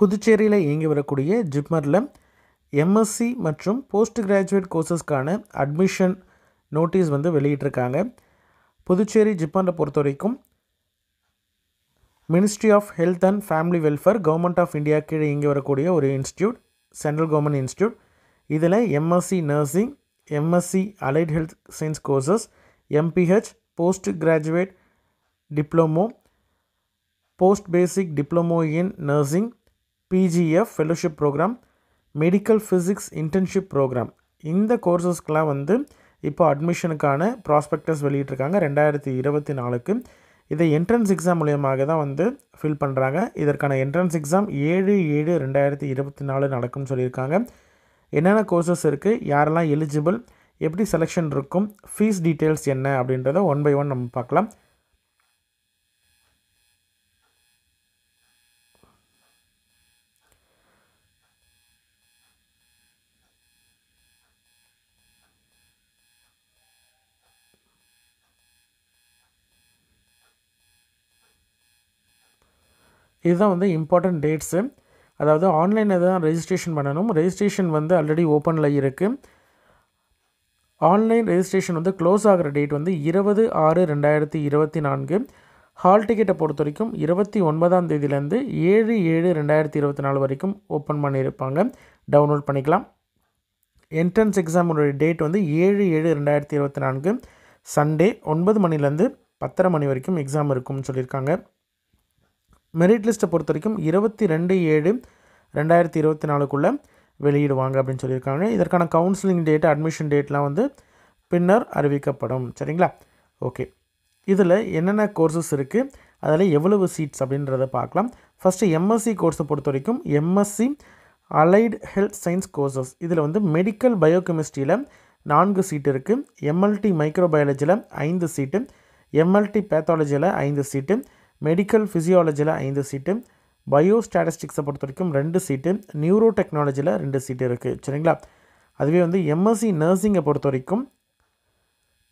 புதுச்சேரியில் இயங்கி வரக்கூடிய ஜிப்மரில் எம்எஸ்சி மற்றும் போஸ்ட் கிராஜுவேட் கோர்சஸ்க்கான அட்மிஷன் நோட்டீஸ் வந்து வெளியிட்டிருக்காங்க. புதுச்சேரி ஜிப்மரை பொறுத்த வரைக்கும் ministry of health and family welfare government of India கீழே இயங்கி வரக்கூடிய ஒரு இன்ஸ்டியூட் சென்ட்ரல் கவர்மெண்ட் இன்ஸ்டியூட் இதில் MSc nursing MSc allied health science courses MPH post graduate diploma post basic diploma in nursing PGF fellowship program medical physics internship program இந்த கோர்சஸ்க்கெலாம் வந்து இப்போ அட்மிஷனுக்கான prospectus வெளியிட்டிருக்காங்க. ரெண்டாயிரத்தி இருபத்தி நாலுக்கு. இதை என்ட்ரன்ஸ் எக்ஸாம் மூலியமாக தான் வந்து ஃபில் பண்ணுறாங்க இதற்கான என்ட்ரன்ஸ் எக்ஸாம் ஏழு ஏழு ரெண்டாயிரத்தி இருபத்தி நாலு நடக்கும்னு சொல்லியிருக்காங்க. என்னென்ன கோர்சஸ் இருக்குது யாரெல்லாம் எலிஜிபிள் எப்படி செலெக்ஷன் இருக்கும்? ஃபீஸ் டீட்டெயில்ஸ் என்ன? அப்படின்றத ஒன் பை ஒன் நம்ம பார்க்கலாம். இதுதான் வந்து இம்பார்ட்டண்ட் டேட்ஸு அதாவது ஆன்லைனில் தான் ரெஜிஸ்ட்ரேஷன் பண்ணணும். ரெஜிஸ்ட்ரேஷன் வந்து ஆல்ரெடி ஓப்பனில் இருக்குது ஆன்லைன் ரெஜிஸ்ட்ரேஷன் வந்து க்ளோஸ் ஆகிற டேட் வந்து இருபது ஆறு ரெண்டாயிரத்தி இருபத்தி நான்கு. ஹால் டிக்கெட்டை பொறுத்த வரைக்கும் இருபத்தி ஒன்பதாம் தேதியிலேருந்து ஏழு ஏழு ரெண்டாயிரத்தி இருபத்தி நாலு வரைக்கும் ஓப்பன் பண்ணியிருப்பாங்க. டவுன்லோட் பண்ணிக்கலாம். என்ட்ரன்ஸ் எக்ஸாமோட டேட் வந்து ஏழு ஏழு ரெண்டாயிரத்தி இருபத்தி நான்கு. சண்டே ஒன்பது மணிலேருந்து பத்தரை மணி வரைக்கும் எக்ஸாம் இருக்கும்னு சொல்லியிருக்காங்க. மெரிட் லிஸ்ட்டை பொறுத்த வரைக்கும் இருபத்தி ரெண்டு ஏழு ரெண்டாயிரத்தி இருபத்தி நாலுக்குள்ளே வெளியிடுவாங்க அப்படின்னு சொல்லியிருக்காங்க. இதற்கான கவுன்சிலிங் டேட் அட்மிஷன் டேட்லாம் வந்து பின்னர் அறிவிக்கப்படும். சரிங்களா? ஓகே இதில் என்னென்ன கோர்சஸ் இருக்குது அதில் எவ்வளவு சீட்ஸ் அப்படின்றத பார்க்கலாம். ஃபஸ்ட்டு எம்எஸ்சி கோர்ஸை பொறுத்த வரைக்கும் MSc allied health science courses இதில் வந்து மெடிக்கல் பயோகெமிஸ்ட்ரியில் நான்கு சீட்டு இருக்குது எம்எல்டி மைக்ரோபயாலஜியில் ஐந்து சீட்டு எம்எல்டி பேத்தாலஜியில் ஐந்து சீட்டு மெடிக்கல் ஃபிசியாலஜியில் ஐந்து சீட்டு பயோ ஸ்டாட்டிஸ்டிக்ஸை பொறுத்த வரைக்கும் ரெண்டு சீட்டு நியூரோ டெக்னாலஜியில் ரெண்டு சீட்டு இருக்குது சரிங்களா? அதுவே வந்து எம்எஸ்சி நர்சிங்கை பொறுத்த வரைக்கும்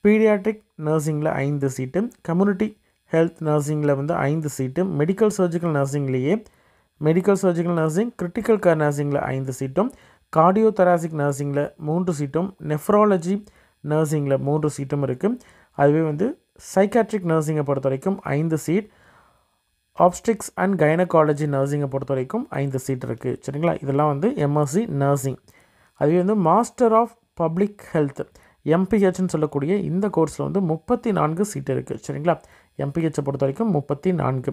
பீடியாட்ரிக் நர்சிங்கில் ஐந்து சீட்டு கம்யூனிட்டி ஹெல்த் நர்சிங்கில் வந்து ஐந்து seat medical surgical நர்சிங்லேயே medical surgical nursing critical care நர்சிங்கில் ஐந்து சீட்டும் கார்டியோ தெராசிக் நர்சிங்கில் மூன்று சீட்டும் நெஃப்ராலஜி நர்சிங்கில் மூன்று சீட்டும் இருக்குது அதுவே வந்து சைக்காட்ரிக் நர்சிங்கை பொறுத்த வரைக்கும் ஐந்து சீட் ஆப்ஸ்டிக்ஸ் அண்ட் கைனகாலஜி நர்சிங்கை பொறுத்த வரைக்கும் ஐந்து சீட் இருக்குது சரிங்களா? இதெல்லாம் வந்து எம்எஸ்சி நர்சிங் அதுவே வந்து மாஸ்டர் ஆஃப் பப்ளிக் ஹெல்த் எம்பிஹெச்னு சொல்லக்கூடிய இந்த கோர்ஸில் வந்து முப்பத்தி நான்கு சீட் இருக்குது சரிங்களா? எம்பிஹெச்சை பொறுத்த வரைக்கும் முப்பத்தி நான்கு.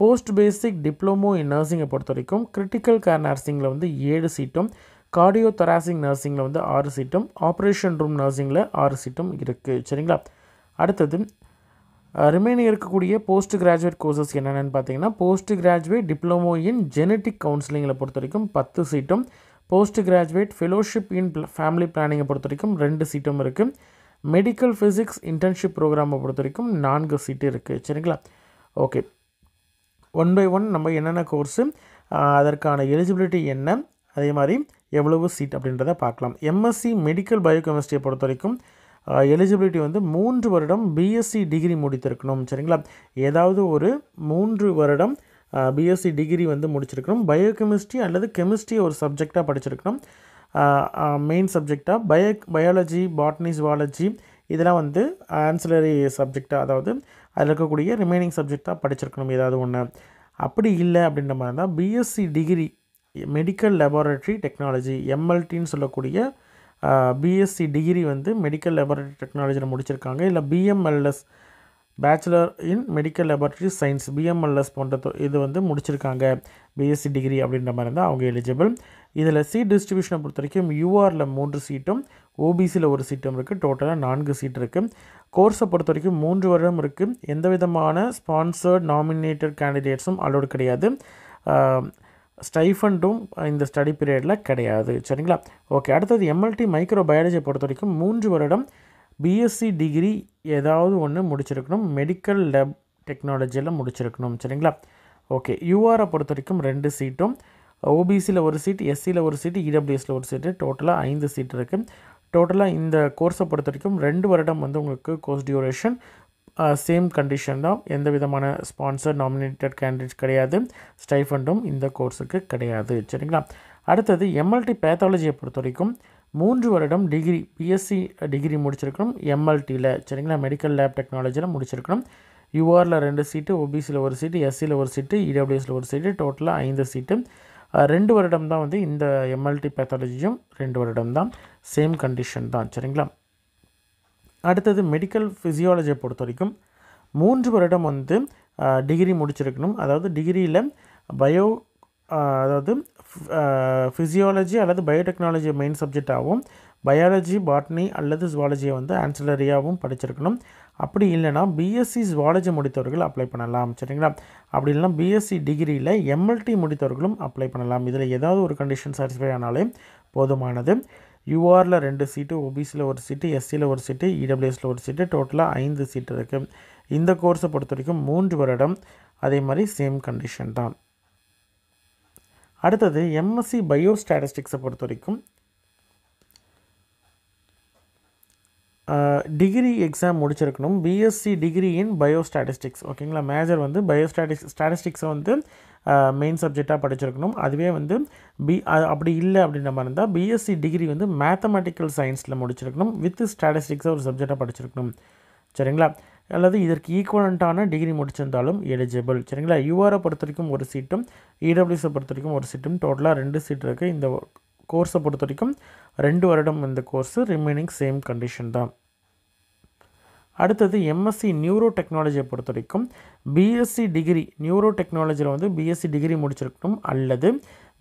போஸ்ட் பேசிக் டிப்ளமோ இன் நர்சிங்கை பொறுத்த வரைக்கும் கிரிட்டிக்கல் கேர் நர்சிங்கில் வந்து ஏழு சீட்டும் கார்டியோ தொராசிக் நர்சிங்கில் வந்து ஆறு சீட்டும் ஆப்ரேஷன் ரூம் நர்சிங்கில் ஆறு சீட்டும் இருக்குது சரிங்களா? அடுத்தது ரிமைனிங் இருக்கக்கூடிய போஸ்ட் கிராஜுவேட் கோர்சஸ் என்னென்னு பார்த்தீங்கன்னா post graduate diploma in genetic கவுன்சிலிங்கில் பொறுத்த வரைக்கும் பத்து சீட்டும் post graduate fellowship in family பிளானிங்கை பொறுத்த வரைக்கும் ரெண்டு சீட்டும் இருக்குது மெடிக்கல் ஃபிசிக்ஸ் இன்டர்ன்ஷிப் ப்ரோக்ராமை பொறுத்த வரைக்கும் நான்கு சீட்டு இருக்குது சரிங்களா? ஓகே ஒன் பை ஒன் நம்ம என்னென்ன கோர்ஸு அதற்கான எலிஜிபிலிட்டி என்ன? அதே மாதிரி எவ்வளவு சீட் அப்படின்றத பார்க்கலாம். எம்எஸ்சி மெடிக்கல் பயோகெமிஸ்ட்ரியை பொறுத்த வரைக்கும் எலிஜிபிலிட்டி வந்து மூன்று வருடம் பிஎஸ்சி டிகிரி முடித்திருக்கணும். சரிங்களா? ஏதாவது ஒரு மூன்று வருடம் பிஎஸ்சி டிகிரி வந்து முடிச்சிருக்கணும். பயோகெமிஸ்ட்ரி அல்லது கெமிஸ்ட்ரி ஒரு சப்ஜெக்டாக படிச்சிருக்கணும். மெயின் சப்ஜெக்டாக பயோ பயாலஜி பாட்னி ஜுவாலஜி இதெல்லாம் வந்து ஆன்சிலரி சப்ஜெக்டாக அதாவது அதில் இருக்கக்கூடிய ரிமைனிங் சப்ஜெக்டாக படிச்சிருக்கணும் ஏதாவது ஒன்று அப்படி இல்லை அப்படின்ற மாதிரி தான் BSc degree medical laboratory technology எம்எல்டின்னு சொல்லக்கூடிய பிஎஸ்சி டிகிரி வந்து மெடிக்கல் லெபார்டரி டெக்னாலஜியில் முடிச்சிருக்காங்க. இல்லை BMLS bachelor in medical laboratory science BMLS போன்ற இது வந்து முடிச்சிருக்காங்க. பிஎஸ்சி டிகிரி அப்படின்ற மாதிரி இருந்தால் அவங்க எலிஜிபிள் இதில் சீட் டிஸ்ட்ரிபியூஷனை பொறுத்த வரைக்கும் யூஆரில் மூன்று சீட்டும் ஓபிசியில் ஒரு சீட்டும் இருக்குது டோட்டலாக நான்கு சீட் இருக்குது கோர்ஸை பொறுத்த வரைக்கும் மூன்று வருடம் இருக்குது எந்த விதமான ஸ்பான்சர்ட் நாமினேட்டட் கேண்டிடேட்ஸும் அலோடு கிடையாது. ஸ்டைஃபண்டும் இந்த ஸ்டடி பீரியடில் கிடையாது. சரிங்களா? ஓகே அடுத்தது எம்எல்டி மைக்ரோ பயாலஜியை பொறுத்த வரைக்கும் மூன்று வருடம் பிஎஸ்சி டிகிரி ஏதாவது ஒன்று முடிச்சிருக்கணும். மெடிக்கல் லேப் டெக்னாலஜியில் முடிச்சிருக்கணும். சரிங்களா? ஓகே யூஆரை பொறுத்த வரைக்கும் ரெண்டு சீட்டும். ஓபிசியில் ஒரு சீட் எஸ்சியில் ஒரு சீட்டு இடபிள்யூஎஸில் ஒரு சீட்டு. டோட்டலாக ஐந்து சீட் இருக்குது டோட்டலாக இந்த கோர்ஸை பொறுத்த வரைக்கும் ரெண்டு வருடம் வந்து உங்களுக்கு கோர்ஸ் டியூரேஷன் சேம் கண்டிஷன் தான். எந்த விதமான ஸ்பான்சர் நாமினேட்டட் கேண்டிடேட் கிடையாது. ஸ்டைஃபண்டும் இந்த கோர்ஸுக்கு கிடையாது. சரிங்களா? அடுத்தது எம்எல்டி பேத்தாலஜியை பொறுத்த வரைக்கும் மூன்று வருடம் டிகிரி பிஎஸ்சி டிகிரி முடிச்சிருக்கணும். எம்எல்டியில் சரிங்களா? மெடிக்கல் லேப் டெக்னாலஜியில் முடிச்சிருக்கணும். யூஆரில் ரெண்டு சீட்டு ஓபிசியில் ஒரு சீட்டு எஸ்சியில் ஒரு சீட்டு இடபிள்யூஎஸில் ஒரு சீட்டு டோட்டலாக ஐந்து சீட்டு ரெண்டு வருடம் தான் வந்து இந்த எம்எல்டி பேத்தாலஜியும் ரெண்டு வருடம் தான். சேம் கண்டிஷன் தான். சரிங்களா? அடுத்தது மெடிக்கல் ஃபிசியாலஜியை பொறுத்த வரைக்கும் மூன்று வருடம் வந்து டிகிரி முடிச்சிருக்கணும். அதாவது டிகிரியில் பயோ அதாவது ஃபிசியாலஜி அல்லது பயோடெக்னாலஜி மெயின் சப்ஜெக்டாகவும் பயாலஜி பாட்னி அல்லது ஜுவாலஜியை வந்து ஆன்சிலரியாகவும் படிச்சிருக்கணும். அப்படி இல்லைனா பிஎஸ்சி ஜுவாலஜி முடித்தவர்கள் அப்ளை பண்ணலாம். சரிங்களா? அப்படி இல்லைனா பிஎஸ்சி டிகிரியில் எம்எல்டி முடித்தவர்களும் அப்ளை பண்ணலாம். இதில் ஏதாவது ஒரு கண்டிஷன் சாட்டிஸ்ஃபை ஆனாலே போதுமானது. யூஆரில் ரெண்டு சீட்டு ஓபிசியில் ஒரு சீட்டு எஸ்சியில் ஒரு சீட்டு இடபிள்யூஎஸில் ஒரு சீட்டு டோட்டலாக ஐந்து சீட்டு இருக்குது இந்த கோர்ஸை பொறுத்த வரைக்கும் மூன்று வருடம் அதே மாதிரி சேம் கண்டிஷன் தான். அடுத்தது எம்எஸ்சி பயோ ஸ்டாட்டிஸ்டிக்ஸை பொறுத்த வரைக்கும் டிகிரி எக்ஸாம் முடிச்சிருக்கணும். BSc degree in bio statistics ஓகேங்களா? மேஜர் வந்து பயோ ஸ்டாட்டிஸ் ஸ்டாட்டிஸ்டிக்ஸை வந்து மெயின் சப்ஜெக்டாக படிச்சிருக்கணும். அதுவே வந்து பி அப்படி இல்லை அப்படின்ற மாதிரி இருந்தால் பிஎஸ்சி டிகிரி வந்து மேத்தமெட்டிக்கல் சயின்ஸில் முடிச்சிருக்கணும். வித் ஸ்டாட்டிஸ்டிக்ஸாக ஒரு சப்ஜெக்டாக படிச்சிருக்கணும். சரிங்களா? அல்லது இதற்கு ஈக்குவலண்ட்டான டிகிரி முடிச்சிருந்தாலும் எலிஜிபிள் சரிங்களா? யூஆரை பொறுத்த வரைக்கும் ஒரு சீட்டும் இடபிள்யூஸை பொறுத்த வரைக்கும் ஒரு சீட்டும் டோட்டலாக ரெண்டு சீட் இருக்குது இந்த கோர்ஸை பொறுத்த வரைக்கும் ரெண்டு வருடம் இந்த கோர்ஸு ரிமைனிங் சேம் கண்டிஷன் தான். அடுத்தது எம்எஸ்சி நியூரோ டெக்னாலஜியை பொறுத்த வரைக்கும் பிஎஸ்சி டிகிரி நியூரோ டெக்னாலஜியில் வந்து பிஎஸ்சி டிகிரி முடிச்சிருக்கணும். அல்லது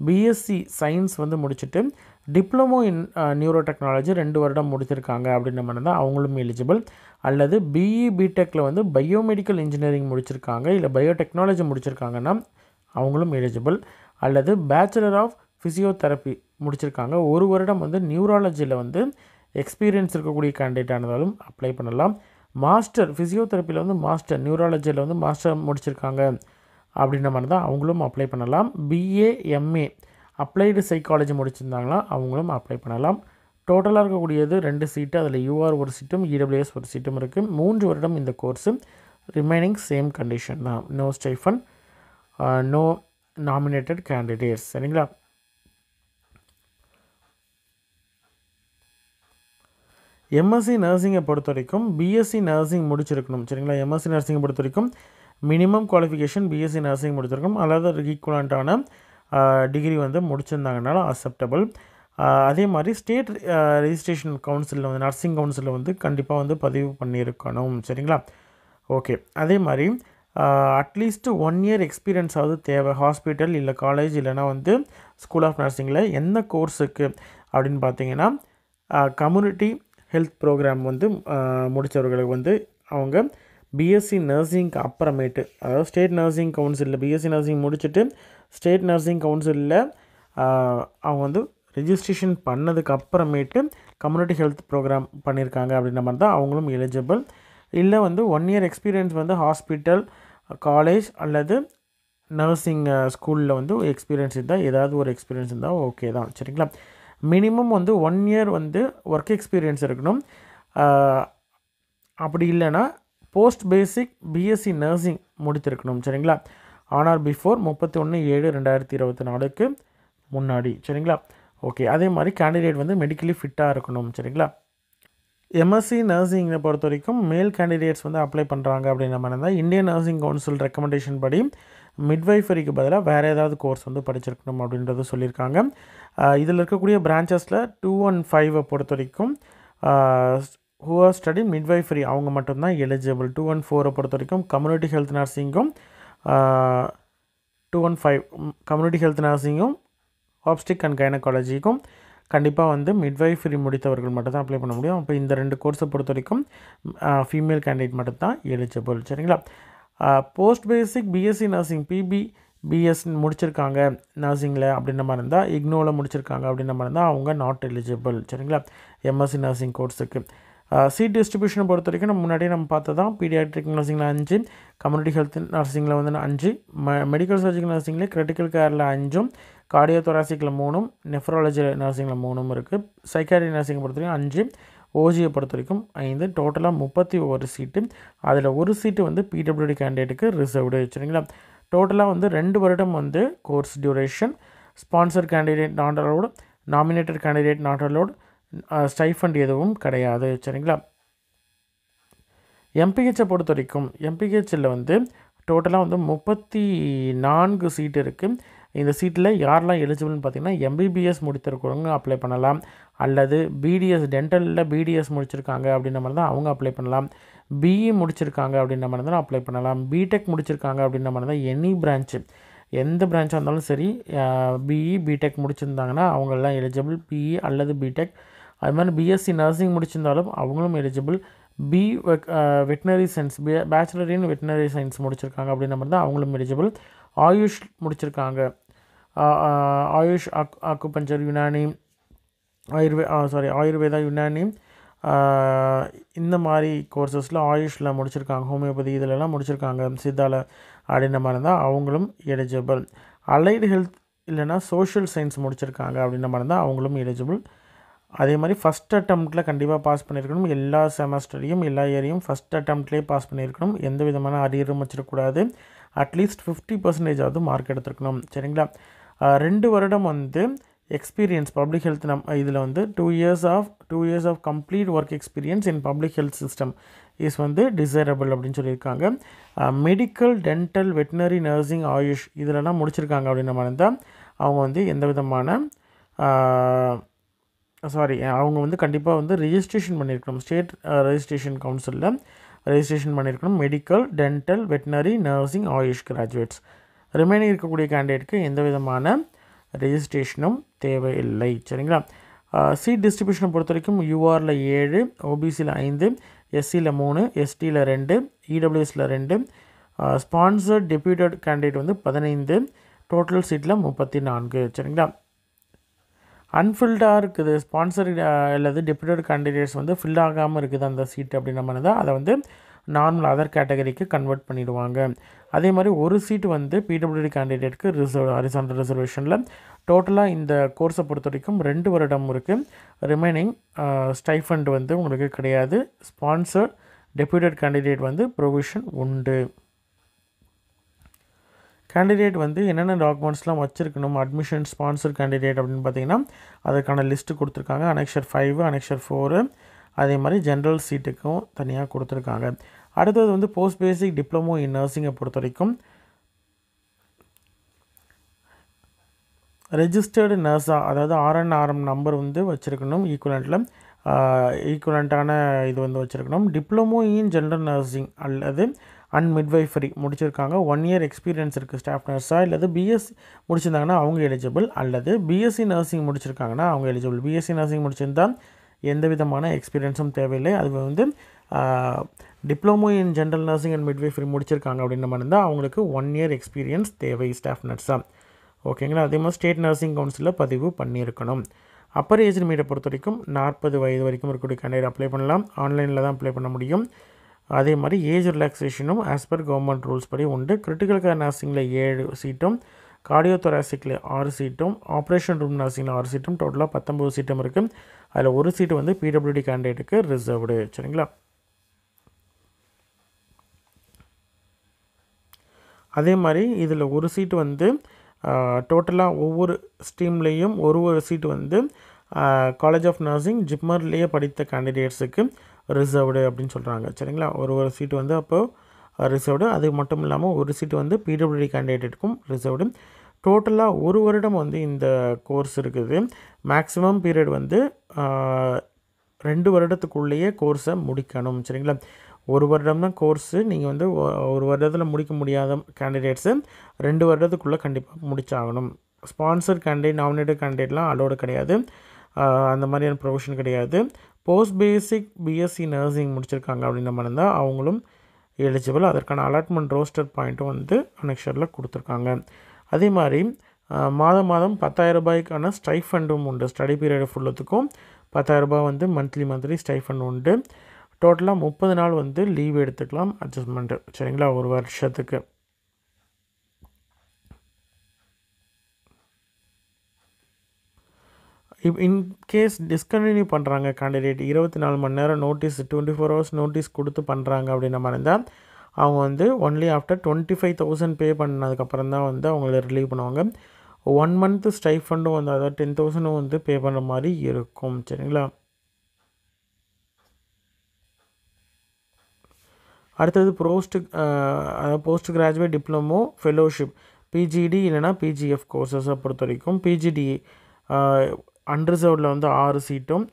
பிஎஸ்சி சயின்ஸ் வந்து முடிச்சுட்டு டிப்ளமோ இன் நியூரோ டெக்னாலஜி ரெண்டு வருடம் முடிச்சிருக்காங்க அப்படின்ற மாதிரி தான் அவங்களும் எலிஜிபிள் அல்லது பிஇ பிடெக்கில் வந்து பயோமெடிக்கல் இன்ஜினியரிங் முடிச்சிருக்காங்க. இல்லை பயோடெக்னாலஜி முடிச்சிருக்காங்கன்னா அவங்களும் எலிஜிபிள் அல்லது பேச்சுலர் ஆஃப் ஃபிசியோதெரப்பி முடிச்சிருக்காங்க. ஒரு வருடம் வந்து நியூராலஜியில் வந்து எக்ஸ்பீரியன்ஸ் இருக்கக்கூடிய கேண்டிடேட் ஆனதாலும் அப்ளை பண்ணலாம். மாஸ்டர் ஃபிசியோதெரப்பியில் வந்து மாஸ்டர் நியூராலஜியில் வந்து மாஸ்டர் முடிச்சிருக்காங்க. அப்படின்ற மாதிரி தான் அவங்களும் அப்ளை பண்ணலாம். பிஏ எம்ஏ அப்ளைடு சைக்காலஜி முடிச்சிருந்தாங்கன்னா அவங்களும் அப்ளை பண்ணலாம். டோட்டலாக இருக்கக்கூடியது ரெண்டு சீட்டு அதில் யூஆர் ஒரு சீட்டும் இடபிள்யூஎஸ் ஒரு சீட்டும் இருக்குது மூன்று வருடம் இந்த கோர்ஸு ரிமைனிங் சேம் கண்டிஷன் தான். No stipend no nominated candidates சரிங்களா? எம்எஸ்சி நர்சிங்கை பொறுத்த வரைக்கும் பிஎஸ்சி நர்சிங் முடிச்சிருக்கணும். சரிங்களா? எம்எஸ்சி நர்சிங்கை பொறுத்த வரைக்கும் மினிமம் குவாலிஃபிகேஷன் பிஎஸ்சி நர்சிங் முடிச்சிருக்கணும். அல்லது ஈக்குவலண்ட்டான டிகிரி வந்து முடிச்சிருந்தாங்கனால அக்செப்டபுள் அதே மாதிரி ஸ்டேட் ரெஜிஸ்ட்ரேஷன் கவுன்சிலில் வந்து நர்சிங் கவுன்சிலில் வந்து கண்டிப்பாக வந்து பதிவு பண்ணியிருக்கணும். சரிங்களா? ஓகே அதே மாதிரி அட்லீஸ்ட் ஒன் இயர் எக்ஸ்பீரியன்ஸாவது தேவை. ஹாஸ்பிட்டல் இல்லை காலேஜ் இல்லைனா வந்து ஸ்கூல் ஆஃப் நர்சிங்கில் என்ன கோர்ஸுக்கு அப்படின்னு பார்த்தீங்கன்னா கம்யூனிட்டி ஹெல்த் ப்ரோக்ராம் வந்து முடித்தவர்களுக்கு வந்து அவங்க பிஎஸ்சி நர்சிங்க்கு அப்புறமேட்டு அதாவது ஸ்டேட் நர்சிங் கவுன்சிலில் பிஎஸ்சி நர்சிங் முடிச்சுட்டு ஸ்டேட் நர்சிங் கவுன்சிலில் அவங்க வந்து ரிஜிஸ்ட்ரேஷன் பண்ணதுக்கு அப்புறமேட்டு கம்யூனிட்டி ஹெல்த் ப்ரோக்ராம் பண்ணியிருக்காங்க அப்படின்ற மாதிரி தான் அவங்களும் எலிஜிபிள் இல்லை வந்து ஒன் இயர் எக்ஸ்பீரியன்ஸ் வந்து ஹாஸ்பிட்டல் காலேஜ் அல்லது நர்சிங் ஸ்கூலில் வந்து எக்ஸ்பீரியன்ஸ் இருந்தால் ஏதாவது ஒரு எக்ஸ்பீரியன்ஸ் இருந்தால் ஓகே தான். சரிங்களா? மினிமம் வந்து ஒன் இயர் வந்து ஒர்க் எக்ஸ்பீரியன்ஸ் இருக்கணும். அப்படி இல்லைன்னா போஸ்ட் பேசிக் பிஎஸ்சி நர்சிங் முடித்திருக்கணும் சரிங்களா? ஆனால் பிஃபோர் முப்பத்தி ஒன்று ஏழு ரெண்டாயிரத்தி இருபத்தி நாலுக்கு முன்னாடி சரிங்களா? ஓகே அதே மாதிரி கேண்டிடேட் வந்து மெடிக்கலி ஃபிட்டாக இருக்கணும் சரிங்களா? எம்எஸ்சி நர்சிங்கை பொறுத்த வரைக்கும் மேல் கேண்டிடேட்ஸ் வந்து அப்ளை பண்ணுறாங்க அப்படின்ற மாதிரி இருந்தால் இந்தியன் நர்சிங் கவுன்சில் ரெக்கமெண்டேஷன் படி மிட்வைஃபரிக்கு பதிலாக வேறு ஏதாவது கோர்ஸ் வந்து படிச்சிருக்கணும் அப்படின்றது சொல்லியிருக்காங்க. இதில் இருக்கக்கூடிய பிரான்ச்சஸில் டூ ஒன் ஃபைவை பொறுத்த வரைக்கும் ஹூஆர் ஸ்டடி மிட்வைஃபரி அவங்க மட்டும்தான் எலிஜிபிள் டூ ஒன் ஃபோரை பொறுத்த வரைக்கும் community health நர்சிங்கும் two one five community health நர்சிங்கும் obstetric and கைனகாலஜிக்கும் கண்டிப்பாக வந்து மிட்வைஃபரி முடித்தவர்கள் மட்டும் தான் அப்ளை பண்ண முடியும். அப்போ இந்த ரெண்டு கோர்ஸை பொறுத்த வரைக்கும் ஃபீமேல் கேண்டிடேட் மட்டும் தான் எலிஜிபிள் சரிங்களா? Post basic BSc nursing PB BS முடிச்சிருக்காங்க. நர்சிங்கில் அப்படின்ற மாதிரி இருந்தால் இக்னோவில் முடிச்சிருக்காங்க அப்படின்ற மாதிரி இருந்தால் அவங்க நாட் எலிஜிபிள் சரிங்களா? எம்எஸ்சி நர்சிங் கோர்ஸுக்கு சீட் டிஸ்ட்ரிபியூஷனை பொறுத்த வரைக்கும் நம்ம முன்னாடியே நம்ம பார்த்ததான் பீடியாட்ரிக் நர்சிங்கில் அஞ்சு கம்யூனிட்டி ஹெல்த் நர்சிங்கில் வந்து அஞ்சு ம மெடிக்கல் சர்ஜிக்கல் நர்சிங்கில் கிரிட்டிக்கல் கேரில் அஞ்சும் கார்டியோ தொராசிக்கில் மூணும் நெஃப்ராலஜி நர்சிங்கில் மூணும் இருக்குது சைக்காட்ரி நர்சிங்கை பொறுத்த வரைக்கும் அஞ்சு ஓஜியை பொறுத்த வரைக்கும் ஐந்து. டோட்டலாக முப்பத்தி ஒரு சீட்டு அதில் ஒரு சீட்டு வந்து பிடபிள்யூடி கேண்டிடேட்டுக்கு ரிசர்வ்டு சரிங்களா? டோட்டலாக வந்து ரெண்டு வருடம் வந்து course duration sponsor candidate not allowed nominated candidate not allowed stipend எதுவும் கிடையாது சரிங்களா? எம்பிஹெச்சை பொறுத்த வரைக்கும் எம்பிஹெச்சில் வந்து டோட்டலாக வந்து முப்பத்தி நான்கு சீட் இருக்குது இந்த சீட்டில் யாரெல்லாம் எலிஜிபிள்னு பார்த்தீங்கன்னா எம்பிபிஎஸ் முடித்திருக்கிறவங்க அப்ளை பண்ணலாம். அல்லது பிடிஎஸ் டென்டலில் பிடிஎஸ் முடிச்சிருக்காங்க அப்படின்ற மாதிரி தான் அவங்க அப்ளை பண்ணலாம். பிஇ முடிச்சிருக்காங்க அப்படின்ற மாதிரி தான் அப்ளை பண்ணலாம். பிடெக் முடிச்சிருக்காங்க அப்படின்ற மாதிரி தான் எனி பிரான்ச்சு எந்த பிரான்ச்சாக இருந்தாலும் சரி பிஇ பிடெக் முடிச்சிருந்தாங்கன்னா அவங்கெல்லாம் எலிஜிபிள் பிஇ அல்லது பிடெக் அது மாதிரி பிஎஸ்சி நர்சிங் முடிச்சிருந்தாலும் அவங்களும் eligible B veterinary science bachelor in veterinary science முடிச்சிருக்காங்க அப்படின்ற மாதிரி தான் அவங்களும் எலிஜிபிள் ஆயுஷ் முடிச்சிருக்காங்க. ஆயுஷ் அக் அக்குபஞ்சர் யுனானி ஆயுர்வே சாரி ஆயுர்வேதா யுனானி இந்த மாதிரி கோர்சஸில் ஆயுஷில் முடிச்சிருக்காங்க. ஹோமியோபதி இதிலெல்லாம் முடிச்சிருக்காங்க. சித்தால அப்படின்ற மாதிரி இருந்தால் அவங்களும் எலிஜிபிள் அலைடு ஹெல்த் இல்லைனா சோஷியல் சயின்ஸ் முடிச்சிருக்காங்க அப்படின்ற மாதிரி இருந்தால் அவங்களும் எலிஜிபிள் அதே மாதிரி ஃபஸ்ட் அட்டம்ப்டில் கண்டிப்பாக பாஸ் பண்ணியிருக்கணும் எல்லா செமஸ்டரையும் எல்லா இயரையும் ஃபஸ்ட் அட்டம்ப்ட்லேயே பாஸ் பண்ணியிருக்கணும் எந்த விதமான அரியரும் வச்சிடக்கூடாது. அட்லீஸ்ட் ஃபிஃப்டி பர்சன்டேஜாவது மார்க் எடுத்துருக்கணும். சரிங்களா? ரெண்டு வருடம் வந்து எக்ஸ்பீரியன்ஸ் பப்ளிக் ஹெல்த் நம் இதில் வந்து two years of two years of complete work experience in public health system is வந்து டிசைரபிள் அப்படின்னு சொல்லியிருக்காங்க. Medical dental veterinary nursing AYUSH இதிலலாம் முடிச்சிருக்காங்க அப்படின்ன மாதிரி இருந்தால் அவங்க வந்து எந்த விதமான சாரி அவங்க வந்து கண்டிப்பாக வந்து ரிஜிஸ்ட்ரேஷன் பண்ணியிருக்கணும். ஸ்டேட் ரெஜிஸ்ட்ரேஷன் கவுன்சிலில் ரெஜிஸ்ட்ரேஷன் பண்ணியிருக்கணும் medical dental veterinary nursing AYUSH graduates remaining இருக்கக்கூடிய கேண்டிடேட்க்கு எந்த விதமான ரெஜிஸ்ட்ரேஷனும் தேவையில்லை. சரிங்களா? சீட் டிஸ்ட்ரிபியூஷனை பொறுத்த வரைக்கும் யூஆரில் ஏழு ஓபிசியில் ஐந்து எஸ்சியில் மூணு எஸ்டியில் ரெண்டு இடபிள்யூஎஸில் ரெண்டு ஸ்பான்சர்ட் டெப்யூட்டட் கேண்டிடேட் வந்து பதினைந்து டோட்டல் சீட்டில் முப்பத்தி நான்கு. சரிங்களா? அன்ஃபில்டாக இருக்குது. ஸ்பான்சர் அல்லது டெப்யூட்டட் கேண்டிடேட்ஸ் வந்து ஃபில் ஆகாமல் இருக்குது அந்த சீட் அப்படின்ற மாதிரி தான் அதை வந்து நார்மல் அதர் கேட்டகரிக்கு கன்வெர்ட் பண்ணிவிடுவாங்க அதே மாதிரி ஒரு சீட் வந்து பிடபிள்யூடி கேண்டிடேட்க்கு ரிசர்வ் ஹரிசான்டல் ரிசர்வேஷனில் டோட்டலாக இந்த கோர்ஸை பொறுத்த வரைக்கும் ரெண்டு வருடம் இருக்குது ரிமைனிங் ஸ்டைஃபண்ட் வந்து உங்களுக்கு கிடையாது. ஸ்பான்சர் டெப்யூட்டட் கேண்டிடேட் வந்து ப்ரொவிஷன் உண்டு. கேண்டிடேட் வந்து என்னென்ன டாக்குமெண்ட்ஸ்லாம் வச்சுருக்கணும்? அட்மிஷன் ஸ்பான்சர் கேண்டிடேட் அப்படின்னு பார்த்தீங்கன்னா அதுக்கான லிஸ்ட்டு கொடுத்துருக்காங்க. அனெக்ஷர் ஃபைவ் அனெக்ஷர் ஃபோரு அதே மாதிரி ஜென்ரல் சீட்டுக்கும் தனியாக கொடுத்துருக்காங்க. அடுத்தது வந்து போஸ்ட் பேசிக் டிப்ளமோ இன் நர்சிங்கை பொறுத்த வரைக்கும் ரெஜிஸ்டர்டு நர்ஸாக அதாவது ஆர்என்ஆர்எம் நம்பர் வந்து வச்சுருக்கணும். ஈக்குவலண்ட்டில் ஈக்குவலண்ட்டான இது வந்து வச்சுருக்கணும். டிப்ளமோ இன் ஜென்ரல் நர்சிங் அல்லது அண்ட் மிட்வைஃபரி முடிச்சிருக்காங்க. ஒன் இயர் எக்ஸ்பீரியன்ஸ் இருக்குது ஸ்டாஃப் நர்ஸாக இல்லது பிஎஸ்சி முடிச்சிருந்தாங்கன்னா அவங்க எலிஜிபிள் அல்லது பிஎஸ்சி நர்சிங் முடிச்சிருக்காங்கன்னா அவங்க எலிஜிபிள் பிஎஸ்சி நர்சிங் முடிச்சிருந்தா எந்த விதமான எக்ஸ்பீரியன்ஸும் தேவையில்லை. அது வந்து diploma in general nursing and midwifery முடிச்சிருக்காங்க அப்படின்ற மாதிரி இருந்தால் அவங்களுக்கு ஒன் இயர் எக்ஸ்பீரியன்ஸ் தேவை ஸ்டாஃப் நர்ஸாக ஓகேங்களா அதே மாதிரி ஸ்டேட் நர்சிங் கவுன்சிலில் பதிவு பண்ணியிருக்கணும். அப்பர் ஏஜ் லிமிட்டை பொறுத்த வரைக்கும் நாற்பது வயது வரைக்கும் இருக்கக்கூடிய கேண்டிடேட் அப்ளை பண்ணலாம். ஆன்லைனில் தான் அப்ளை பண்ண முடியும். அதே மாதிரி ஏஜ் ரிலாக்ஸேஷனும் ஆஸ் பர் கவர்மெண்ட் ரூல்ஸ் படி உண்டு. கிரிட்டிக்கல் கேர் நர்சிங்கில் ஏழு சீட்டும் கார்டியோ தொராசிக்கில் ஆறு சீட்டும் ஆப்ரேஷன் ரூம் நர்சிங்கில் ஆறு சீட்டும் டோட்டலாக பத்தொம்பது சீட்டும் இருக்குது அதில் ஒரு சீட்டு வந்து பிடபிள்யூடி கேண்டிடேட்டுக்கு ரிசர்வ்டு சரிங்களா? அதே மாதிரி இதில் ஒரு சீட்டு வந்து டோட்டலாக ஒவ்வொரு ஸ்ட்ரீம்லேயும் ஒரு ஒரு சீட்டு வந்து காலேஜ் ஆஃப் நர்சிங் ஜிப்மர்லேயே படித்த கேண்டிடேட்ஸுக்கு ரிசர்வ்டு அப்படின்னு சொல்கிறாங்க சரிங்களா? ஒரு ஒரு சீட்டு வந்து அப்போது ரிசர்வ்டு அது மட்டும் இல்லாமல் ஒரு சீட்டு வந்து பிடபிள்யூடி கேண்டிடேட்டுக்கும் ரிசர்வ்டு டோட்டலாக ஒரு வருடம் வந்து இந்த கோர்ஸ் இருக்குது. மேக்ஸிமம் பீரியட் வந்து ரெண்டு வருடத்துக்குள்ளேயே கோர்ஸை முடிக்கணும். சரிங்களா? ஒரு வருடம் தான் கோர்ஸு நீங்கள் வந்து ஒரு வருடத்தில் முடிக்க முடியாத கேண்டிடேட்ஸு ரெண்டு வருடத்துக்குள்ளே கண்டிப்பாக முடிச்சாகணும். ஸ்பான்சர் கேண்டிடேட் நாமினேட்டட் கேண்டிடேட்லாம் அலோடு கிடையாது. அந்த மாதிரியான ப்ரொவிஷன் கிடையாது. போஸ்ட் பேசிக் பிஎஸ்சி நர்சிங் முடிச்சிருக்காங்க அப்படின்ற மாதிரி இருந்தால் அவங்களும் எலிஜிபிள் அதற்கான அலாட்மெண்ட் ரோஸ்டர் பாயிண்ட்டும் வந்து அனெக்ஷரில் கொடுத்துருக்காங்க. அதே மாதிரி மாதம் மாதம் பத்தாயிரம் ரூபாய்க்கான ஸ்டைஃபண்டும் உண்டு. ஸ்டடி பீரியட் ஃபுல்லத்துக்கும் பத்தாயிரம் ரூபாய் வந்து மந்த்லி மந்த்லி ஸ்டைஃபண்ட் உண்டு. டோட்டலாக முப்பது நாள் வந்து லீவ் எடுத்துக்கலாம் அட்ஜஸ்ட்மெண்ட்டு சரிங்களா? ஒரு வருஷத்துக்கு. இப் இன்கேஸ் டிஸ்கண்டினியூ பண்ணுறாங்க கேண்டிடேட் இருபத்தி நாலு மணி நேரம் notice twenty four hours notice கொடுத்து பண்ணுறாங்க அப்படின்ன மாதிரி இருந்தால் அவங்க வந்து only after twenty five thousand pay பண்ணதுக்கப்புறம் தான் வந்து அவங்கள ரிலீவ் பண்ணுவாங்க. ஒன் மந்த்து ஸ்டைஃபண்டும் வந்து அதாவது டென் தௌசண்டும் வந்து பே பண்ணுற மாதிரி இருக்கும். சரிங்களா? அடுத்தது post post graduate diploma fellowship PGD இல்லைனா பிஜிஎஃப் கோர்சஸை பொறுத்த வரைக்கும் பிஜிடி அன்ரிசர்வ்டில் வந்து ஆறு சீட்டும்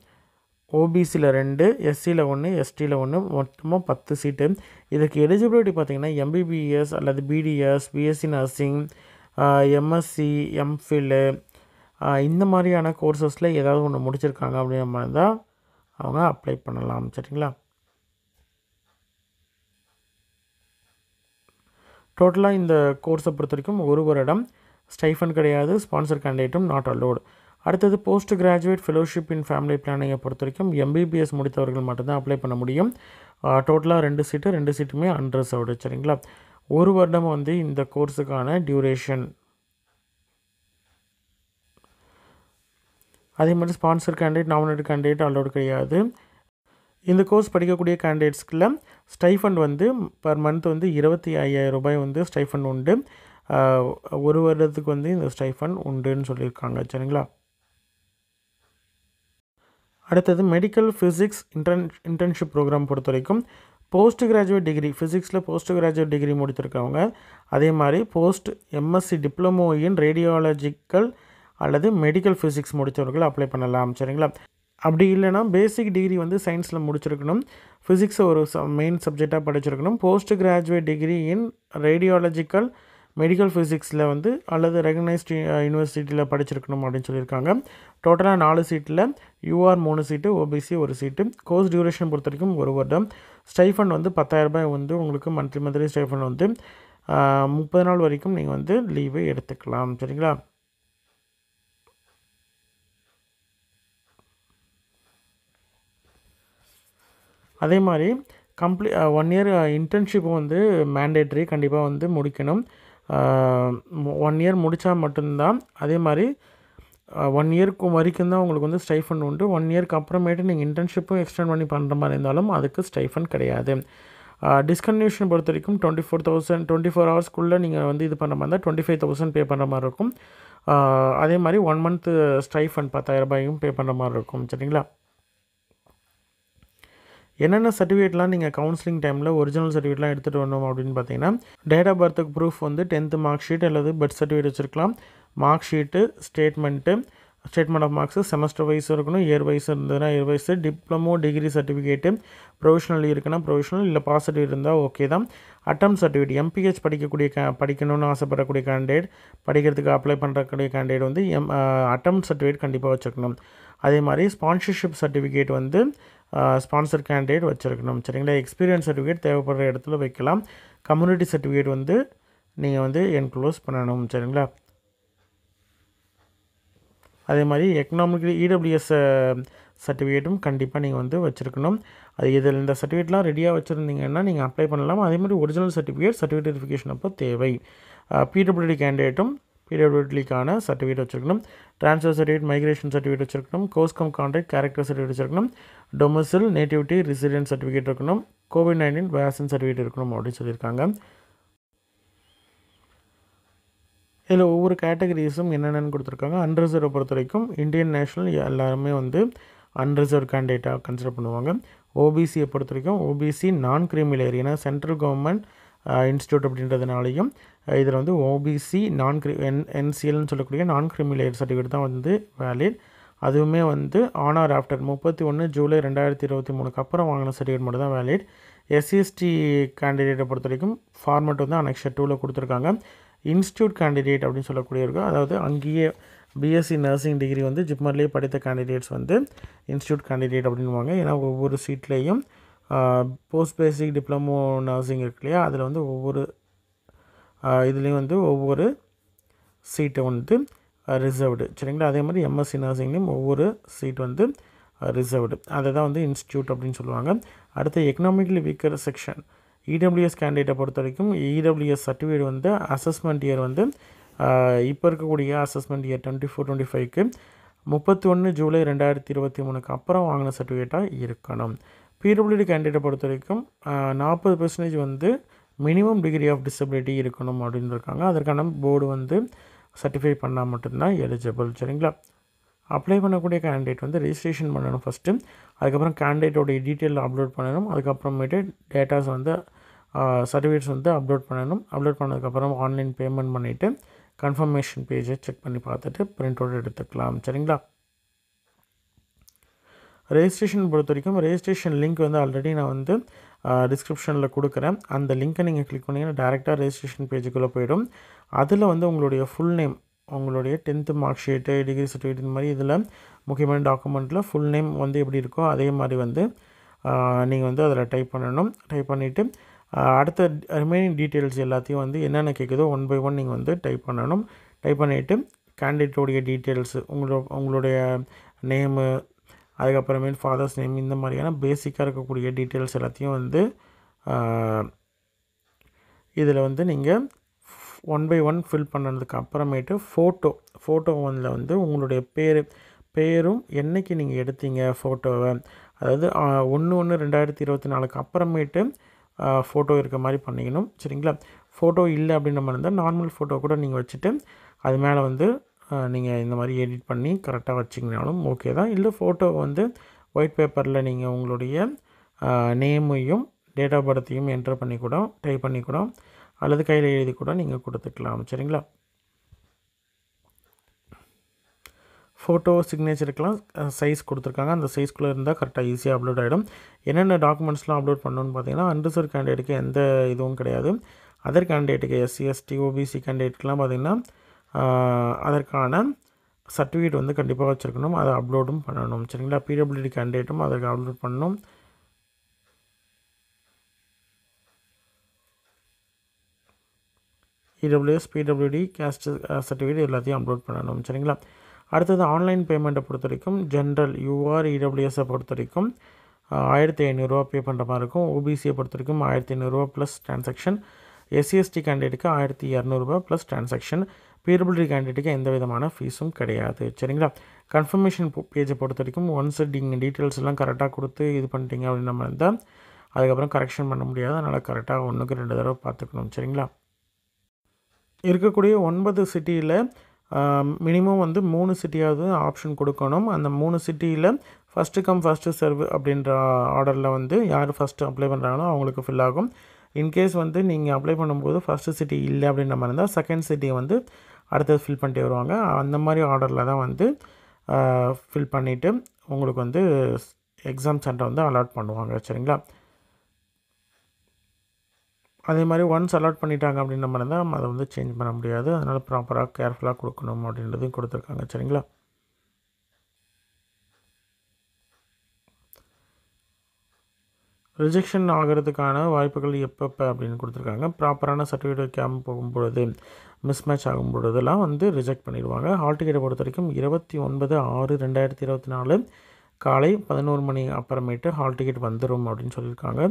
ஓபிசியில் ரெண்டு எஸ்சியில் ஒன்று எஸ்டியில் ஒன்று மொத்தமாக பத்து சீட்டு. இதுக்கு எலிஜிபிலிட்டி பார்த்திங்கன்னா எம்பிபிஎஸ் அல்லது BDS BSc nursing MSc MPhil இந்த மாதிரியான கோர்சஸில் ஏதாவது ஒன்று முடிச்சிருக்காங்க அப்படின்ற மாதிரி தான் அவங்க அப்ளை பண்ணலாம். சரிங்களா? டோட்டலாக இந்த கோர்ஸை பொறுத்த வரைக்கும் ஒரு வருடம். ஸ்டைஃபன் கிடையாது ஸ்பான்சர் கேண்டிடேட்டும் நாட் அலோடு. அடுத்தது post graduate fellowship in family பிளானிங்கை பொறுத்த வரைக்கும் எம்பிபிஎஸ் முடித்தவர்கள் மட்டும்தான் அப்ளை பண்ண முடியும். டோட்டலாக ரெண்டு சீட்டு ரெண்டு சீட்டுமே அன்ரிசர்வ்டு சரிங்களா? ஒரு வருடம் வந்து இந்த கோர்ஸுக்கான டியூரேஷன் அதே மாதிரி sponsor candidate nominate candidate allowed கிடையாது. இந்த கோர்ஸ் படிக்கக்கூடிய கேண்டிடேட்ஸ்க்குள்ள ஸ்டைஃபண்ட் வந்து பர் மந்த் வந்து இருபத்தி ஐயாயிரம் ரூபாய் வந்து ஸ்டைஃபண்ட் உண்டு. ஒரு வருடத்துக்கு வந்து இந்த ஸ்டைஃபண்ட் உண்டுன்னு சொல்லியிருக்காங்க சரிங்களா? அடுத்தது medical physics intern internship programme பொறுத்த வரைக்கும் போஸ்ட் கிராஜுவேட் டிகிரி ஃபிசிக்ஸில் போஸ்ட் கிராஜுவேட் டிகிரி முடித்திருக்கவங்க. அதே மாதிரி post MSc diploma in radiological அல்லது மெடிக்கல் ஃபிசிக்ஸ் முடித்தவர்கள் அப்ளை பண்ணலாம். சரிங்களா? அப்படி இல்லைனா பேசிக் டிகிரி வந்து சயின்ஸில் முடிச்சிருக்கணும். ஃபிசிக்ஸை ஒரு மெயின் சப்ஜெக்டாக படிச்சிருக்கணும். Post graduate degree in radiological medical ஃபிசிக்ஸில் வந்து அல்லது ரெகனைஸ்டு யூனிவர்சிட்டியில் uh, படிச்சிருக்கணும் அப்படின்னு சொல்லியிருக்காங்க. டோட்டலாக நாலு சீட்டில் யூஆர் மூணு சீட்டு ஓபிசி ஒரு சீட்டு. கோர்ஸ் டியூரேஷன் பொறுத்த வரைக்கும் ஒரு வருடம். ஸ்டைஃபண்ட் வந்து பத்தாயிரரூபாய் வந்து உங்களுக்கு மந்த்லி மந்த்லி ஸ்டைஃபண்ட் வந்து முப்பது நாள் வரைக்கும் நீங்கள் வந்து லீவு எடுத்துக்கலாம். சரிங்களா? அதே மாதிரி கம்ப்ளீ ஒன் இயர் இன்டர்ன்ஷிப்பும் வந்து மேண்டேட்ரி கண்டிப்பாக வந்து முடிக்கணும். ஒன் இயர் முடித்தா மட்டும்தான். அதே மாதிரி ஒன் இயர்க்கு வரைக்கும் தான் உங்களுக்கு வந்து ஸ்டைஃபன் உண்டு. ஒன் இயர்க்கு அப்புறமேட்டு நீங்கள் இன்டர்ன்ஷிப்பும் எக்ஸ்டெண்ட் பண்ணி பண்ணுற மாதிரி இருந்தாலும் அதுக்கு ஸ்டைஃபன் கிடையாது. டிஸ்கன்யூஷன் பொறுத்த வரைக்கும் twenty four thousand twenty four ஹவர்ஸ்க்குள்ளே நீங்கள் வந்து இது பண்ணுற மாதிரி இருந்தால் டுவெண்ட்டி ஃபைவ் தௌசண்ட் பே பண்ணுற மாதிரி இருக்கும். அதே மாதிரி ஒன் மந்த்து ஸ்டைஃபன் பத்தாயிரம் ரூபாயும் பே பண்ணுற மாதிரி இருக்கும். சரிங்களா? என்னென்ன சர்டிஃபிகேட்லாம் நீங்கள் கவுன்சிலிங் டைமில் ஒரிஜினல் சர்டிஃபிகேட்லாம் எடுத்துகிட்டு வரணும் அப்படின்னு பார்த்தீங்கன்னா டேட் ஆஃப் பர்த்துக்கு ப்ரூஃப் வந்து டென்த்து மார்க் ஷீட் அல்லது பர்த் சர்டிஃபிகேட் வச்சுருக்கலாம். Mark sheet statement statement of marks semester வைஸும் இருக்கணும் இயர் வைஸ் இருந்ததுன்னா year wise diploma degree certificate provisional இருக்குன்னா ப்ரொவிஷனல் இல்லை பாஸ் சர்டிஃபிகேட் இருந்தால் ஓகே தான் அட்டம் சர்டிஃபிகேட் எம்பிஹெச் படிக்கக்கூடிய க படிக்கணும்னு ஆசைப்படக்கூடிய கேண்டிடேட் படிக்கிறதுக்கு அப்ளை பண்ணுறக்கூடிய கேண்டிடேட் வந்து எம் அட்டம் சர்டிஃபிகேட் கண்டிப்பாக வச்சுக்கணும் அதே மாதிரி ஸ்பான்சர்ஷிப் சர்டிஃபிகேட் வந்து ஸ்பான்சர் கேண்டிடேட் வச்சுருக்கணும். சரிங்களா? எக்ஸ்பீரியன்ஸ் சர்டிஃபிகேட் தேவைப்படுற இடத்துல வைக்கலாம். கம்யூனிட்டி சர்டிஃபிகேட் வந்து நீங்கள் வந்து என்க்ளோஸ் பண்ணணும். சரிங்களா? அதே மாதிரி எக்கனாமிக்கலி இடபிள்யூஎஸ் சர்டிஃபிகேட்டும் கண்டிப்பாக நீங்கள் வந்து வச்சுருக்கணும். அது இதில் இந்த சர்டிஃபிகேட்லாம் ரெடியாக வச்சுருந்தீங்கன்னா நீங்கள் அப்ளை பண்ணலாம். அதே மாதிரி ஒரிஜினல் சர்டிஃபிகேட் சர்டிஃபிகேட் வெரிஃபிகேஷன் அப்போ தேவை. பிடபிள்யூடி கேண்டிடேட்டும் பிடபிள்யூடிக்கான சர்டிஃபிகேட் வச்சுருக்கணும். ட்ரான்ஸ்ஃபர் சர்டிஃபிகேட் மைக்ரேஷன் சர்டிஃபிகேட் வச்சுருக்கணும். கோஸ்கம் கம் கான்ட்ராக்ட் கேரக்டர் சர்டிஃபிகேட் வச்சுருக்கணும். டொமிசில் நேட்டிவிட்டி ரெசிடென்ட் சர்டிஃபிகேட் இருக்கணும். கோவிட் நைன்டீன் வேக்சின் சர்டிஃபிகேட் இருக்கணும் அப்படின்னு சொல்லியிருக்காங்க. இதில் ஒவ்வொரு கேட்டகரிஸும் என்னென்னு கொடுத்துருக்காங்க. அன்ரிசர்வ் பொறுத்த வரைக்கும் இந்தியன் நேஷனல் எல்லாருமே வந்து அன்ரிசர்வ் கேண்டிடேட்டாக கன்சிடர் பண்ணுவாங்க. ஓபிசியை பொறுத்த வரைக்கும் ஓபிசி நான் கிரிமிலேர் ஏன்னா சென்ட்ரல் கவர்மெண்ட் இன்ஸ்டியூட் அப்படின்றதுனாலையும் இதில் வந்து ஓபிசி நான் கிரி என் என்சிஎல்னு சொல்லக்கூடிய நான் கிரிமிலேயர் சர்டிஃபிகேட் தான் வந்து வேலிட் அதுவுமே வந்து ஆன் ஆர் ஆஃப்டர் முப்பத்தி ஒன்று ஜூலை ரெண்டாயிரத்தி இருபத்தி மூணுக்கு அப்புறம் வாங்கின சர்டிஃபிகேட் மட்டும் தான் வேலிட் எஸ்சிஎஸ்டி கேண்டிடேட்டை பொறுத்த வரைக்கும் ஃபார்மெட் வந்து அனெக்ஷர் டூவில் கொடுத்துருக்காங்க. இன்ஸ்டியூட் கேண்டிடேட் அப்படின்னு சொல்லக்கூடிய இருக்கும். அதாவது அங்கேயே பிஎஸ்சி நர்சிங் டிகிரி வந்து ஜிப்மர்லேயே படித்த கேண்டிடேட்ஸ் வந்து இன்ஸ்டியூட் கேண்டிடேட் அப்படின்வாங்க ஏன்னா ஒவ்வொரு சீட்லேயும் போஸ்ட் பேசிக் டிப்ளமோ நர்சிங் இருக்கு இல்லையா? அதில் வந்து ஒவ்வொரு இதுலேயும் வந்து ஒவ்வொரு சீட்டை வந்து ரிசர்வ்டு சரிங்களா? அதே மாதிரி எம்எஸ்சி நர்சிங்லேயும் ஒவ்வொரு சீட் வந்து ரிசர்வ்டு அதை தான் வந்து இன்ஸ்டியூட் அப்படின்னு சொல்லுவாங்க. அடுத்து எக்கனாமிக்கலி வீக்கர் செக்ஷன் இடபிள்யூஎஸ் கேண்டிடேட்டை பொறுத்த வரைக்கும் இடபிள்யூஎஸ் சர்டிஃபிகேட் வந்து அசஸ்மெண்ட் இயர் வந்து இப்போ இருக்கக்கூடிய assessment year twenty four twenty ஃபைவ்க்கு முப்பத்தி ஒன்று ஜூலை ரெண்டாயிரத்தி இருபத்தி மூணுக்கு அப்புறம் வாங்கின சர்டிஃபிகேட்டாக இருக்கணும். பிடபிள்யூடி கேண்டிடேட்டை பொறுத்த வரைக்கும் நாற்பது பர்சன்டேஜ் வந்து மினிமம் டிகிரி ஆஃப் டிசபிலிட்டி இருக்கணும் அப்படின்னு இருக்காங்க. அதற்கான போர்டு வந்து சர்டிஃபை பண்ணால் மட்டும்தான் எலிஜிபிள் சரிங்களா? அப்ளை பண்ணக்கூடிய கேண்டிடேட் வந்து ரெஜிஸ்ட்ரேஷன் பண்ணணும் ஃபஸ்ட்டு அதுக்கப்புறம் கேண்டிடேட்டோடைய டீட்டெயில் அப்லோட் பண்ணணும். அதுக்கப்புறமேட்டு டேட்டாஸ் வந்து சர்டிஃபிகேட்ஸ் வந்து அப்லோட் பண்ணணும். அப்லோட் பண்ணதுக்கப்புறம் ஆன்லைன் பேமெண்ட் பண்ணிவிட்டு கன்ஃபர்மேஷன் பேஜை செக் பண்ணி பார்த்துட்டு பிரிண்ட் அவுட் எடுத்துக்கலாம். சரிங்களா? ரெஜிஸ்ட்ரேஷன் பொறுத்த வரைக்கும் ரெஜிஸ்ட்ரேஷன் லிங்க் வந்து ஆல்ரெடி நான் வந்து டிஸ்கிரிப்ஷனில் கொடுக்குறேன். அந்த லிங்க்கை நீங்கள் கிளிக் பண்ணிங்கன்னா டேரெக்டாக ரெஜிஸ்ட்ரேஷன் பேஜுக்குள்ளே போயிடும். அதில் வந்து உங்களுடைய ஃபுல் நேம் உங்களுடைய tenth mark sheet degree certificate இந்த மாதிரி இதில் முக்கியமான டாக்குமெண்ட்டில் ஃபுல் நேம் வந்து எப்படி இருக்கோ அதே மாதிரி வந்து நீங்கள் வந்து அதில் டைப் பண்ணணும். டைப் பண்ணிவிட்டு அடுத்த ரிமைனிங் டீட்டெயில்ஸ் எல்லாத்தையும் வந்து என்னென்ன கேட்குதோ ஒன் பை ஒன் நீங்கள் வந்து டைப் பண்ணணும். டைப் பண்ணிவிட்டு கேண்டிடேட்டோடைய டீட்டெயில்ஸு உங்களோட உங்களுடைய நேமு அதுக்கப்புறமேல் ஃபாதர்ஸ் நேம் இந்த மாதிரியான பேசிக்காக இருக்கக்கூடிய டீட்டெயில்ஸ் எல்லாத்தையும் வந்து இதில் வந்து நீங்கள் ஒன் பை ஒன் ஃபில் பண்ணதுக்கு அப்புறமேட்டு ஃபோட்டோ ஃபோட்டோ ஒன்றில் வந்து உங்களுடைய பேர் பேரும் என்றைக்கு நீங்கள் எடுத்தீங்க ஃபோட்டோவை அதாவது ஒன்று ஒன்று ரெண்டாயிரத்தி இருபத்தி நாலுக்கு அப்புறமேட்டு ஃபோட்டோ இருக்க மாதிரி பண்ணிக்கணும். சரிங்களா? ஃபோட்டோ இல்லை அப்படின்ற மாதிரி இருந்தால் நார்மல் ஃபோட்டோ கூட நீங்கள் வச்சுட்டு அது மேலே வந்து நீங்கள் இந்த மாதிரி எடிட் பண்ணி கரெக்டாக வச்சிங்கனாலும் ஓகே தான். இல்லை ஃபோட்டோ வந்து ஒயிட் பேப்பரில் நீங்கள் உங்களுடைய நேமையும் டேட் ஆஃப் பர்த்தையும் என்டர் பண்ணி கூட டைப் பண்ணி கூட அல்லது கையில் எழுதி கூட நீங்கள் கொடுத்துக்கலாம். சரிங்களா? ஃபோட்டோ சிக்னேச்சருக்கெலாம் சைஸ் கொடுத்துருக்காங்க. அந்த சைஸ்க்குள்ளே இருந்தால் கரெக்டாக ஈஸியாக அப்லோட் ஆகிடும் என்னென்ன டாக்குமெண்ட்ஸ்லாம் அப்லோட் பண்ணணும்னு பார்த்தீங்கன்னா அன்ரிசர்வ் கேண்டிடேட்டுக்கு எந்த இதுவும் கிடையாது. அதர் கேண்டிடேட்டுக்கு எஸ்சி எஸ்டி ஓபிசி கேண்டிடேட்டுக்கெலாம் பார்த்திங்கன்னா அதற்கான சர்டிஃபிகேட் வந்து கண்டிப்பாக வச்சுருக்கணும். அதை அப்லோடும் பண்ணணும். சரிங்களா? பிடபிள்யூடி கேண்டிடேட்டும் அதற்கு அப்லோட் பண்ணணும். இடபிள்யூஎஸ் பிடபிள்யூடி கேஸ்ட் சர்டிஃபிகேட் எல்லாத்தையும் அப்லோட் பண்ணணும். சரிங்களா? அடுத்தது ஆன்லைன் பேமெண்ட்டை பொறுத்த வரைக்கும் ஜென்ரல் யூஆர் இடபிள்யூஎஸை பொறுத்த வரைக்கும் ஆயிரத்தி ஐநூறுரூவா பே பண்ணுற மாதிரி இருக்கும். ஓபிசியை பொறுத்த வரைக்கும் ஆயிரத்தி ஐநூறுரூவா ப்ளஸ் ட்ரான்சாக்ஷன் எஸ்சிஎஸ்டி கேண்டிடேட்டுக்கு ஆயிரத்தி இரநூறுபா ப்ளஸ் ட்ரான்சாக்ஷன் பீரபிலிட்டி கேண்டிடேட்டுக்கு எந்த விதமான ஃபீஸும் கிடையாது. சரிங்களா? கன்ஃபர்மேஷன் பேஜை பொறுத்த வரைக்கும் ஒன்ஸ் நீங்கள் டீட்டெயில்ஸ் எல்லாம் கரெக்டாக கொடுத்து இது பண்ணிட்டீங்க அப்படின்னு நம்ம இருந்தால் அதுக்கப்புறம் கரெக்ஷன் பண்ண முடியாது. அதனால் கரெக்டாக ஒன்றுக்கு ரெண்டு தடவை பார்த்துக்கணும். சரிங்களா? இருக்கக்கூடிய ஒன்பது சிட்டியில் மினிமம் வந்து மூணு சிட்டியாவது ஆப்ஷன் கொடுக்கணும். அந்த மூணு சிட்டியில் ஃபஸ்ட்டு கம் ஃபஸ்ட்டு சர்வ் அப்படின்ற ஆர்டரில் வந்து யார் ஃபஸ்ட்டு அப்ளை பண்ணுறாங்களோ அவங்களுக்கு ஃபில் ஆகும். இன்கேஸ் வந்து நீங்கள் அப்ளை பண்ணும்போது ஃபஸ்ட்டு சிட்டி இல்லை அப்படின்ற மாதிரி இருந்தால் செகண்ட் சிட்டி வந்து அடுத்தது ஃபில் பண்ணிட்டே வருவாங்க. அந்த மாதிரி ஆர்டரில் தான் வந்து ஃபில் பண்ணிவிட்டு உங்களுக்கு வந்து எக்ஸாம் சென்டர் வந்து அலாட் பண்ணுவாங்க. சரிங்களா? அதே மாதிரி ஒன்ஸ் அலாட் பண்ணிட்டாங்க அப்படின்ற மாதிரி தான் அதை வந்து சேஞ்ச் பண்ண முடியாது. அதனால் ப்ராப்பராக கேர்ஃபுல்லாக கொடுக்கணும் அப்படின்றதையும் கொடுத்துருக்காங்க. சரிங்களா? ரிஜெக்ஷன் ஆகிறதுக்கான வாய்ப்புகள் எப்பப்போ அப்படின்னு கொடுத்துருக்காங்க. ப்ராப்பரான சர்டிஃபிகேட் கேம்ப் போகும்பொழுது மிஸ் மேட்ச் ஆகும் பொழுதெல்லாம் வந்து ரிஜெக்ட் பண்ணிடுவாங்க. ஹால் டிக்கெட்டை பொறுத்த வரைக்கும் இருபத்தி ஒன்பது ஆறு ரெண்டாயிரத்தி இருபத்தி நாலு காலை பதினோரு மணி அப்புறமேட்டு ஹால் டிக்கெட் வந்துடும் அப்படின்னு சொல்லியிருக்காங்க.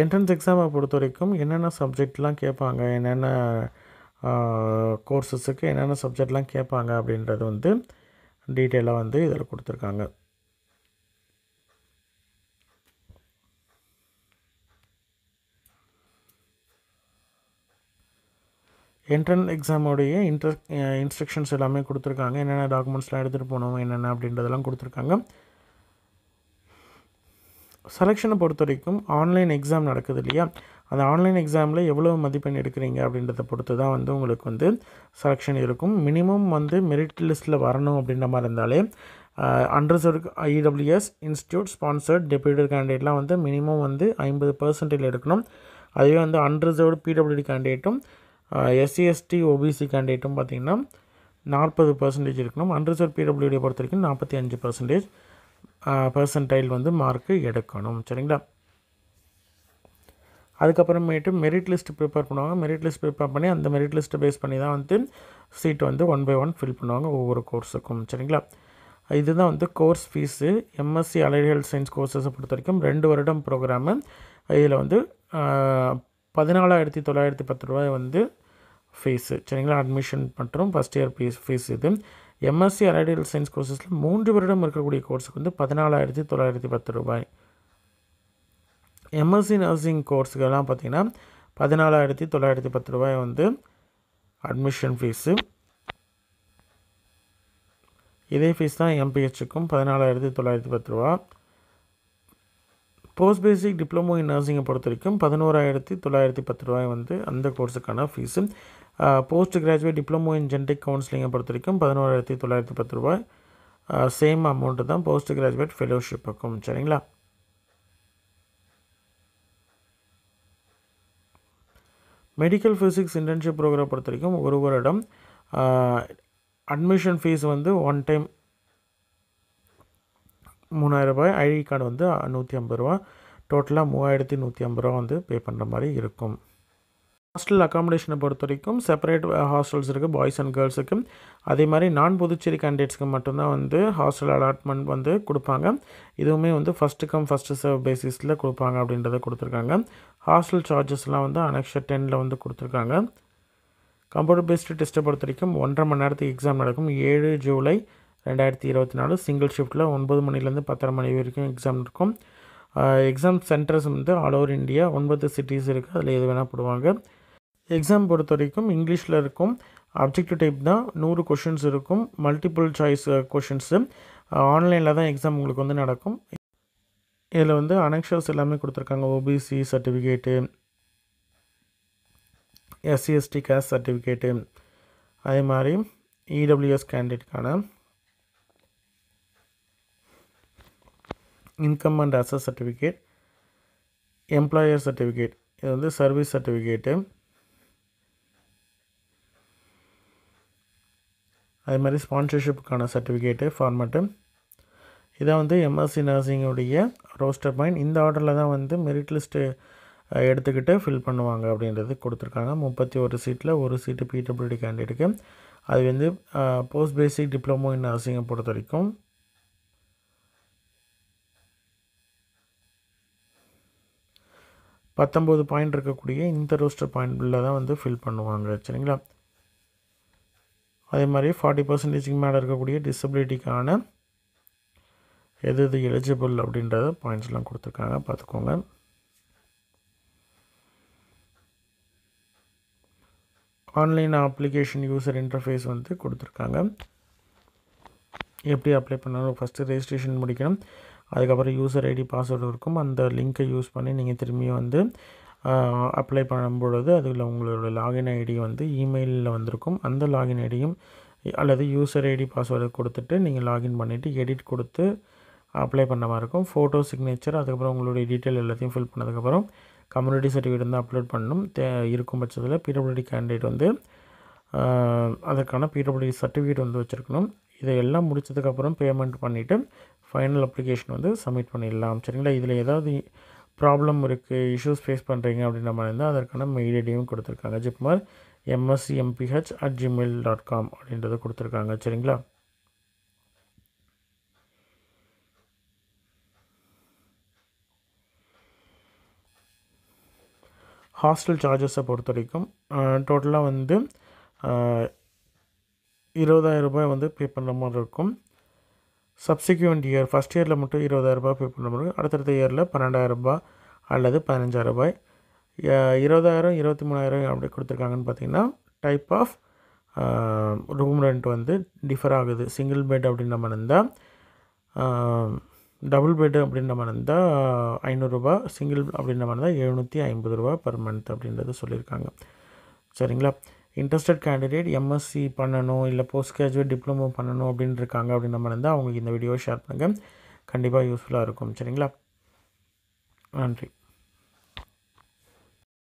என்ட்ரன்ஸ் எக்ஸாமை பொறுத்த வரைக்கும் என்னென்ன சப்ஜெக்ட்லாம் கேட்பாங்க என்னென்ன கோர்சஸுக்கு என்னென்ன சப்ஜெக்ட்லாம் கேட்பாங்க அப்படின்றது வந்து டீட்டெயிலாக வந்து இதில் கொடுத்துருக்காங்க. என்ட்ரன் எக்ஸாமோடைய இன்ட்ர இன்ஸ்ட்ரக்ஷன்ஸ் எல்லாமே கொடுத்துருக்காங்க. என்னென்ன டாக்குமெண்ட்ஸ்லாம் எடுத்துகிட்டு போகணும் என்னென்ன அப்படின்றதெல்லாம் கொடுத்துருக்காங்க. செலெக்ஷனை பொறுத்த வரைக்கும் ஆன்லைன் எக்ஸாம் நடக்குது இல்லையா? அந்த ஆன்லைன் எக்ஸாமில் எவ்வளோ மதிப்பெண் எடுக்கிறீங்க அப்படின்றத பொறுத்து தான் வந்து உங்களுக்கு வந்து செலெக்ஷன் இருக்கும். மினிமம் வந்து மெரிட் லிஸ்ட்டில் வரணும் அப்படின்ற மாதிரி இருந்தாலே underserve IWS institute sponsored deputed கேண்டிடேட்லாம் வந்து மினிமம் வந்து ஐம்பது பர்சன்டேஜ் எடுக்கணும். அதுவே வந்து அன்ரிசர்வ்டு பிடபிள்யூடி கேண்டிடேட்டும் எஸ்சிஎஸ்டி ஓபிசி கேண்டிடேட்டும் பார்த்திங்கன்னா நாற்பது பர்சன்டேஜ் இருக்கணும். அன்ரிசர்வ் பிடபிள்யூடியை பொறுத்த வரைக்கும் நாற்பத்தி அஞ்சு பர்சன்டேஜ் பர்சன்டைல் வந்து மார்க்கு எடுக்கணும். சரிங்களா? அதுக்கப்புறமேட்டு மெரிட் லிஸ்ட் ப்ரிப்பேர் பண்ணுவாங்க. மெரிட் லிஸ்ட் ப்ரிப்பேர் பண்ணி அந்த மெரிட் லிஸ்ட்டை பேஸ் பண்ணி தான் வந்து சீட் வந்து ஒன் பை ஒன் ஃபில் பண்ணுவாங்க ஒவ்வொரு கோர்ஸுக்கும் சரிங்களா? இதுதான் வந்து course fees MSc allied health science கோர்சஸை பொறுத்த வரைக்கும் ரெண்டு வருடம் ப்ரோக்ராமு இதில் வந்து பதினாலாயிரத்தி தொள்ளாயிரத்தி பத்து ரூபாய் வந்து ஃபீஸு சரிங்களா? அட்மிஷன் மற்றும் ஃபஸ்ட் இயர் ஃபீஸ் ஃபீஸ் இது. எம்எஸ்சி அலைடு சயின்ஸ் கோர்சஸில் மூன்று வருடம் இருக்கக்கூடிய கோர்ஸுக்கு வந்து பதினாலாயிரத்தி தொள்ளாயிரத்தி பத்து ரூபாய். எம்எஸ்சி நர்சிங் கோர்ஸுக்கெல்லாம் பார்த்திங்கன்னா பதினாலாயிரத்தி தொள்ளாயிரத்தி பத்து ரூபாய் வந்து அட்மிஷன் ஃபீஸு இதே ஃபீஸ் தான் எம்பிஹெச்சுக்கும் பதினாலாயிரத்தி தொள்ளாயிரத்தி பத்து ரூபா. போஸ்ட் பேசிக் டிப்ளமோ இன் நர்சிங்கை பொறுத்த வரைக்கும் பதினோராயிரத்தி தொள்ளாயிரத்தி பத்து ரூபாய் வந்து அந்த கோர்ஸுக்கான fees post graduate diploma in genetic கவுன்சிலிங்கை பொறுத்த வரைக்கும் பதினோராயிரத்தி தொள்ளாயிரத்தி பத்து ரூபாய். சேம் அமௌண்ட்டு தான் போஸ்ட் கிராஜுவேட் ஃபெலோஷிப்புக்கும் சரிங்களா? மெடிக்கல் ஃபிசிக்ஸ் இன்டர்ன்ஷிப் ப்ரோக்ராம் பொறுத்த வரைக்கும் ஒரு வருடம் அட்மிஷன் ஃபீஸ் வந்து ஒன் டைம் மூணாயிரம் ரூபாய் ஐடி கார்டு வந்து நூற்றி ஐம்பது ரூபா டோட்டலாக மூவாயிரத்தி நூற்றி ஐம்பது ரூபா வந்து பே பண்ணுற மாதிரி இருக்கும். ஹாஸ்டல் அக்காமடேஷனை பொறுத்த வரைக்கும் செப்பரேட் ஹாஸ்டல்ஸ் இருக்குது பாய்ஸ் அண்ட் கேர்ள்ஸுக்கு அதே மாதிரி நான் புதுச்சேரி கேண்டிடேட்ஸ்க்கு மட்டும்தான் வந்து ஹாஸ்டல் அலாட்மெண்ட் வந்து கொடுப்பாங்க. இதுவுமே வந்து ஃபஸ்ட்டு கம் ஃபஸ்ட்டு சர்வ் பேசிஸில் கொடுப்பாங்க அப்படின்றத கொடுத்துருக்காங்க. ஹாஸ்டல் சார்ஜஸ்லாம் வந்து அனெக்ஷர் டெனில் வந்து கொடுத்துருக்காங்க. கம்ப்யூட்டர் பேஸ்டு டெஸ்ட்டை பொறுத்த வரைக்கும் ஒன்றரை மணி நேரத்துக்கு எக்ஸாம் நடக்கும். ஏழு ஜூலை ரெண்டாயிரத்தி இருபத்தி நாலு சிங்கிள் ஷிஃப்ட்டில் ஒன்பது மணிலேருந்து பத்தரை மணி வரைக்கும் எக்ஸாம் இருக்கும் எக்ஸாம் சென்டர்ஸ் வந்து ஆல் ஓவர் இந்தியா ஒன்பது சிட்டிஸ் இருக்குது அதில் எது வேணால் போடுவாங்க. எக்ஸாம் பொறுத்த வரைக்கும் இங்கிலீஷில் இருக்கும். அப்ஜெக்டிவ் டைப் தான். நூறு கொஷின்ஸ் இருக்கும். மல்டிபிள் சாய்ஸ் கொஷின்ஸு ஆன்லைனில் தான் எக்ஸாம் உங்களுக்கு வந்து நடக்கும். இதில் வந்து அனெக்ஷர்ஸ் எல்லாமே கொடுத்துருக்காங்க. OBC certificate SC ST caste certificate அதே மாதிரி இடபிள்யூஎஸ் கேண்டிடேட்கான income and assess certificate employer certificate இது வந்து சர்வீஸ் சர்டிஃபிகேட்டு அது மாதிரி ஸ்பான்சர்ஷிப்புக்கான சர்டிஃபிகேட்டு ஃபார்மேட்டு இதான் வந்து எம்எஸ்சி நர்சிங்குடைய ரோஸ்டர் பாயிண்ட் இந்த ஆர்டரில் தான் வந்து மெரிட் லிஸ்ட்டு எடுத்துக்கிட்டு ஃபில் பண்ணுவாங்க அப்படின்றது கொடுத்துருக்காங்க. முப்பத்தி ஒரு சீட்டில் ஒரு சீட்டு பிடபிள்யூடி கேண்டிடேட்டுக்கு அது வந்து போஸ்ட் பேசிக் டிப்ளமோ இன் நர்சிங்கை பொறுத்த வரைக்கும் பத்தொம்போது பாயிண்ட் இருக்கக்கூடிய இந்த ரோஸ்டர் பாயிண்டில் தான் வந்து ஃபில் பண்ணுவாங்க. சரிங்களா? அதே மாதிரி ஃபார்ட்டி பர்சன்டேஜுக்கு மேலே இருக்கக்கூடிய டிசபிலிட்டிக்கான எது எது எலிஜிபிள் அப்படின்றத பாயிண்ட்ஸ்லாம் கொடுத்துருக்காங்க. பார்த்துக்கோங்க. ஆன்லைன் அப்ளிகேஷன் யூசர் இன்டர்ஃபேஸ் வந்து கொடுத்துருக்காங்க. எப்படி அப்ளை பண்ணணும் ஃபஸ்ட்டு ரெஜிஸ்ட்ரேஷன் முடிக்கணும். அதுக்கப்புறம் யூசர் ஐடி பாஸ்வேர்டு இருக்கும். அந்த லிங்க்கை யூஸ் பண்ணி நீங்கள் திரும்பியும் வந்து அப்ளை பண்ணும்பொழுது அதில் உங்களோட லாகின் ஐடி வந்து இமெயிலில் வந்திருக்கும். அந்த லாகின் ஐடியும் அல்லது யூசர் ஐடி பாஸ்வேர்டு கொடுத்துட்டு நீங்கள் லாகின் பண்ணிவிட்டு எடிட் கொடுத்து அப்ளை பண்ண மாதிரி இருக்கும். ஃபோட்டோ சிக்னேச்சர் அதுக்கப்புறம் உங்களுடைய டீட்டெயில் எல்லாத்தையும் ஃபில் பண்ணதுக்கப்புறம் கம்யூனிட்டி சர்டிஃபிகேட் வந்து அப்லோட் பண்ணணும் தே இருக்கும் பட்சத்தில் பிடபிள்யூடி கேண்டிடேட் வந்து அதற்கான பிடபிள்யூடி சர்டிஃபிகேட் வந்து வச்சுருக்கணும். இதை எல்லாம் முடிச்சதுக்கப்புறம் பேமெண்ட் பண்ணிவிட்டு ஃபைனல் அப்ளிகேஷன் வந்து சப்மிட் பண்ணிடலாம். சரிங்களா? இதில் ஏதாவது ப்ராப்ளம் இருக்குது இஷ்யூஸ் ஃபேஸ் பண்ணுறீங்க அப்படின்ற மாதிரி இருந்தால் அதற்கான மெயில் ஐடியும் கொடுத்துருக்காங்க. JIPMER MSc MPH at Gmail dot com அப்படின்றத கொடுத்துருக்காங்க. சரிங்களா? ஹாஸ்டல் சார்ஜஸை பொறுத்த வரைக்கும் டோட்டலாக வந்து இருபதாயிரம் ரூபாய் வந்து பே பண்ணுற மாதிரி இருக்கும். சப்சிக்வெண்ட் இயர் ஃபஸ்ட் இயரில் மட்டும் இருபதாயிரரூபா பே பண்ணுற மாதிரி அடுத்தடுத்த இயரில் பன்னெண்டாயிரம் ரூபாய் அல்லது பதினஞ்சாயிரரூபாய் இருபதாயிரம் இருபத்தி மூணாயிரம் அப்படி கொடுத்துருக்காங்கன்னு பார்த்தீங்கன்னா டைப் ஆஃப் ரூம் ரெண்ட் வந்து டிஃபர் ஆகுது. சிங்கிள் பெட் அப்படின்ற மாதிரி இருந்தால் டபுள் பெட்டு அப்படின்ற மாதிரி இருந்தால் ஐநூறுரூபா சிங்கிள் அப்படின்ற மாதிரி இருந்தால் எழுநூற்றி ஐம்பது ரூபா பர் மந்த் அப்படின்றது சொல்லியிருக்காங்க. சரிங்களா? இன்ட்ரெஸ்டட் கேண்டிடேட் எம்எஸ்சி பண்ணணும் இல்லை போஸ்ட் கிராஜுவேட் டிப்ளமோ பண்ணணும் அப்படின்னு இருக்காங்க அப்படின்ற மாதிரி இருந்தால் அவங்களுக்கு இந்த வீடியோவை ஷேர் பண்ணுங்கள் கண்டிப்பாக யூஸ்ஃபுல்லாக இருக்கும். சரிங்களா? நன்றி.